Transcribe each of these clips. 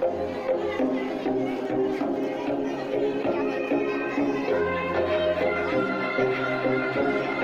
Thank you.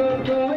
go, go.